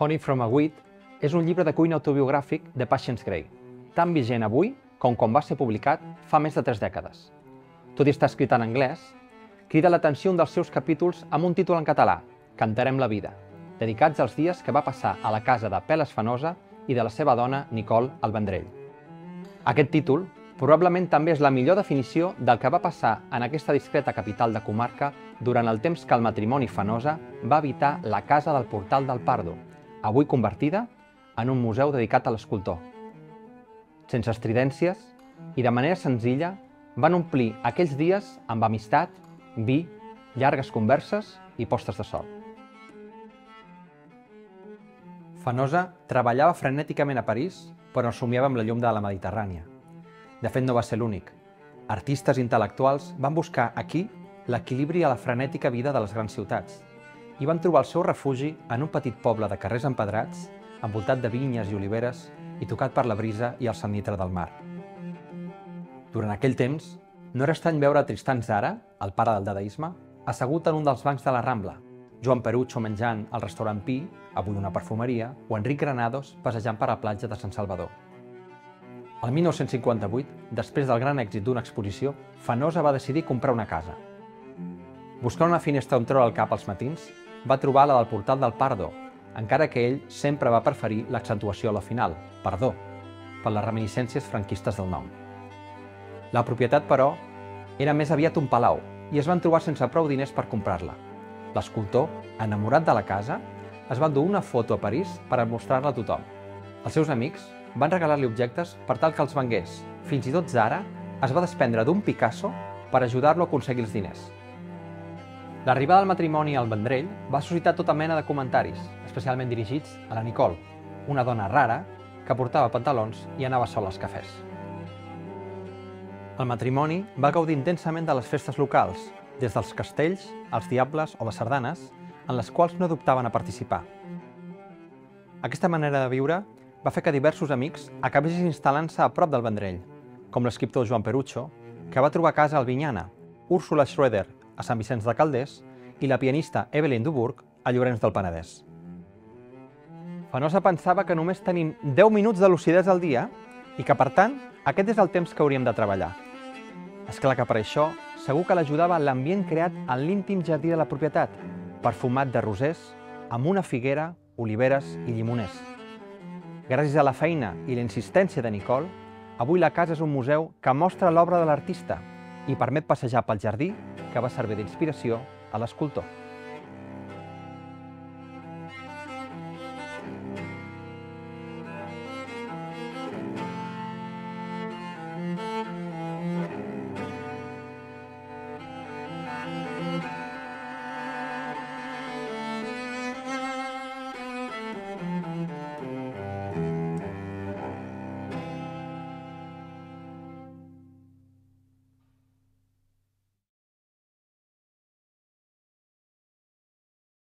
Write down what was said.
Honey from a Wheat és un llibre de cuina autobiogràfic de Patience Gray, tan vigent avui com quan va ser publicat fa més de tres dècades. Tot i estar escrit en anglès, crida l'atenció un dels seus capítols amb un títol en català, Cantarem la vida, dedicats als dies que va passar a la casa de Peles Fanosa i de la seva dona, Nicole, al Vendrell. Aquest títol probablement també és la millor definició del que va passar en aquesta discreta capital de comarca durant el temps que el matrimoni Fanosa va habitar la casa del Portal del Pardo, avui convertida en un museu dedicat a l'escultor. Sense estridències i de manera senzilla, van omplir aquells dies amb amistat, vi, llargues converses i postes de sol. Fanosa treballava frenèticament a París, però somiava amb la llum de la Mediterrània. De fet, no va ser l'únic. Artistes intel·lectuals van buscar aquí l'equilibri a la frenètica vida de les grans ciutats i van trobar el seu refugi en un petit poble de carrers empedrats, envoltat de vinyes i oliveres i tocat per la brisa i el sanitre del mar. Durant aquell temps, no era estrany veure Tristan Zara, el pare del dadaisme, assegut en un dels bancs de la Rambla, Joan Perucho menjant al restaurant Pi, avui una perfumeria, o Enric Granados passejant per la platja de Sant Salvador. El 1958, després del gran èxit d'una exposició, Fanosa va decidir comprar una casa. Buscant una finestra on treure el cap als matins, va trobar la del portal del Pardo, encara que ell sempre va preferir l'accentuació a la final, perdó, per les reminiscències franquistes del nom. La propietat, però, era més aviat un palau i es van trobar sense prou diners per comprar-la. L'escultor, enamorat de la casa, es va endur una foto a París per mostrar-la a tothom. Els seus amics van regalar-li objectes per tal que els vengués. Fins i tot Zara es va desprendre d'un Picasso per ajudar-lo a aconseguir els diners. L'arribada del matrimoni al Vendrell va suscitar tota mena de comentaris, especialment dirigits a la Nicole, una dona rara que portava pantalons i anava sola als cafès. El matrimoni va gaudir intensament de les festes locals, des dels castells, els diables o les sardanes, en les quals no dubtaven a participar. Aquesta manera de viure va fer que diversos amics acabessin instal·lant-se a prop del Vendrell, com l'escriptor Joan Perucho, que va trobar casa a Albinyana, Úrsula Schroeder a Sant Vicenç de Calders i la pianista Evelyn Duburg a Llorenç del Penedès. Fanosa pensava que només tenim 10 minuts de lucidesa al dia i que, per tant, aquest és el temps que hauríem de treballar. És clar que per això segur que l'ajudava l'ambient creat en l'íntim jardí de la propietat, perfumat de rosers, amb una figuera, oliveres i llimoners. Gràcies a la feina i la insistència de Nicole, avui la casa és un museu que mostra l'obra de l'artista i permet passejar pel jardí que va servir d'inspiració a l'escultor.